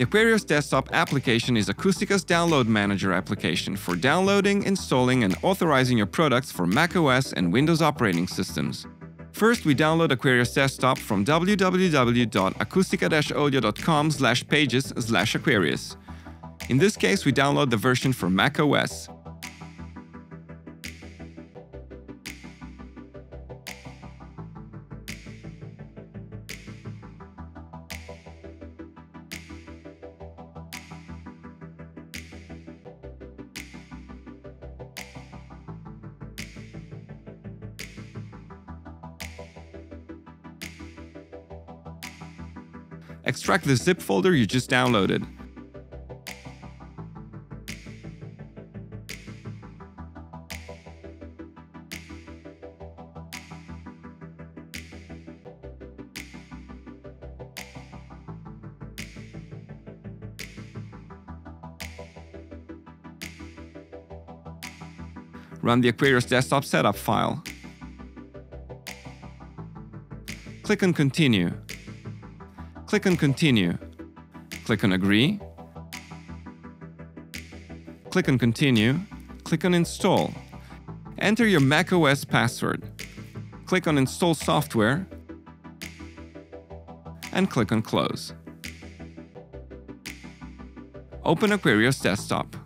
The Aquarius Desktop application is Acustica's download manager application for downloading, installing, and authorizing your products for macOS and Windows operating systems. First, we download Aquarius Desktop from www.acustica-audio.com pages Aquarius. In this case, we download the version for macOS. Extract the zip folder you just downloaded. Run the Aquarius desktop setup file. Click on Continue. Click on Continue. Click on Agree. Click on Continue. Click on Install. Enter your macOS password. Click on Install Software and click on Close. Open Aquarius Desktop.